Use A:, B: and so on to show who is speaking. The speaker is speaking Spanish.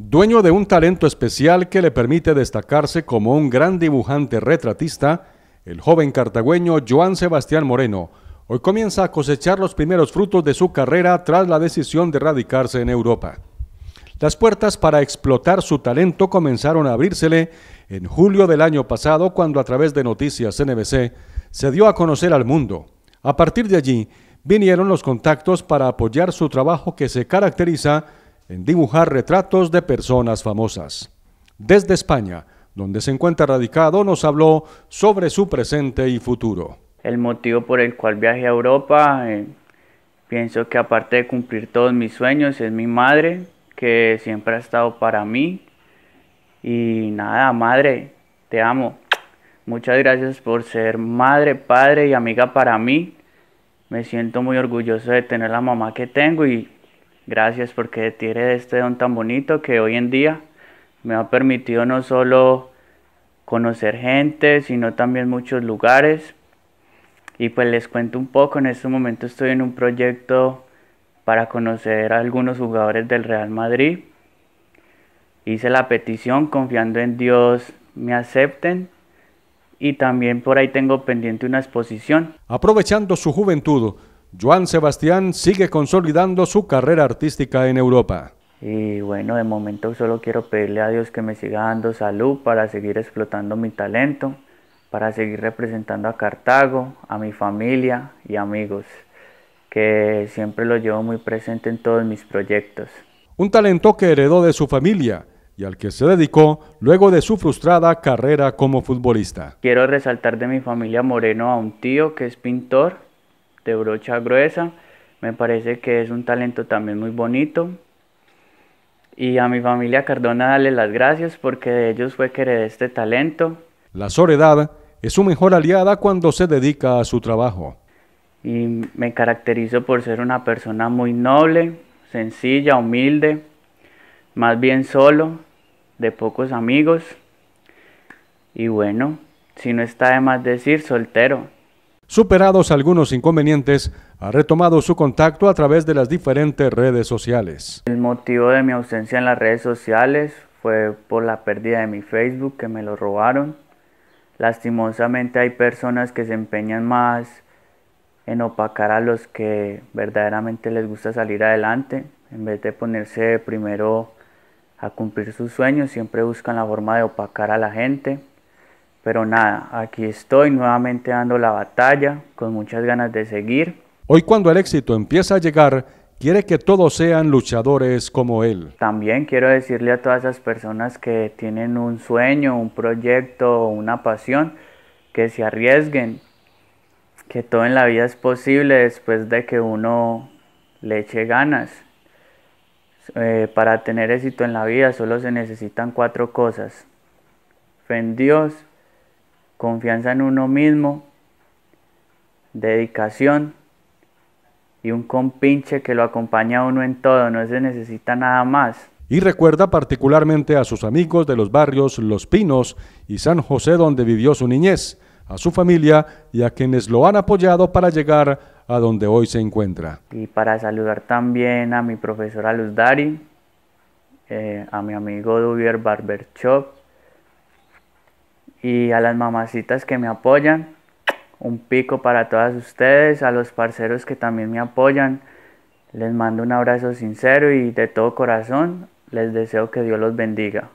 A: Dueño de un talento especial que le permite destacarse como un gran dibujante retratista, el joven cartagüeño Joan Sebastián Moreno hoy comienza a cosechar los primeros frutos de su carrera tras la decisión de radicarse en Europa. Las puertas para explotar su talento comenzaron a abrírsele en julio del año pasado cuando a través de Noticias NBC se dio a conocer al mundo. A partir de allí vinieron los contactos para apoyar su trabajo que se caracteriza en dibujar retratos de personas famosas. Desde España, donde se encuentra radicado, nos habló sobre su presente y futuro.
B: El motivo por el cual viajé a Europa, eh, pienso que aparte de cumplir todos mis sueños, es mi madre, que siempre ha estado para mí. Y nada, madre, te amo. Muchas gracias por ser madre, padre y amiga para mí. Me siento muy orgulloso de tener la mamá que tengo y gracias porque tiene este don tan bonito que hoy en día me ha permitido no solo conocer gente, sino también muchos lugares. Y pues les cuento un poco, en este momento estoy en un proyecto para conocer a algunos jugadores del Real Madrid. Hice la petición confiando en Dios me acepten y también por ahí tengo pendiente una exposición.
A: Aprovechando su juventud, Joan Sebastián sigue consolidando su carrera artística en Europa.
B: Y bueno, de momento solo quiero pedirle a Dios que me siga dando salud para seguir explotando mi talento, para seguir representando a Cartago, a mi familia y amigos, que siempre lo llevo muy presente en todos mis proyectos.
A: Un talento que heredó de su familia y al que se dedicó luego de su frustrada carrera como futbolista.
B: Quiero resaltar de mi familia Moreno a un tío que es pintor de brocha gruesa, me parece que es un talento también muy bonito. Y a mi familia Cardona darle las gracias porque de ellos fue que heredé este talento.
A: La soledad es su mejor aliada cuando se dedica a su trabajo.
B: Y me caracterizo por ser una persona muy noble, sencilla, humilde, más bien solo, de pocos amigos. Y bueno, si no está de más decir, soltero.
A: Superados algunos inconvenientes, ha retomado su contacto a través de las diferentes redes sociales.
B: El motivo de mi ausencia en las redes sociales fue por la pérdida de mi Facebook, que me lo robaron. Lastimosamente hay personas que se empeñan más en opacar a los que verdaderamente les gusta salir adelante, en vez de ponerse primero a cumplir sus sueños, siempre buscan la forma de opacar a la gente. Pero nada, aquí estoy nuevamente dando la batalla, con muchas ganas de seguir.
A: Hoy cuando el éxito empieza a llegar, quiere que todos sean luchadores como él.
B: También quiero decirle a todas esas personas que tienen un sueño, un proyecto, una pasión, que se arriesguen, que todo en la vida es posible después de que uno le eche ganas. Eh, para tener éxito en la vida solo se necesitan cuatro cosas. Fe en Dios, confianza en uno mismo, dedicación y un compinche que lo acompaña a uno en todo, no se necesita nada más.
A: Y recuerda particularmente a sus amigos de los barrios Los Pinos y San José donde vivió su niñez, a su familia y a quienes lo han apoyado para llegar a donde hoy se encuentra.
B: Y para saludar también a mi profesora Luz Dari, eh, a mi amigo Duvier Barber Shop y a las mamacitas que me apoyan. Un pico para todas ustedes, a los parceros que también me apoyan. Les mando un abrazo sincero y de todo corazón les deseo que Dios los bendiga.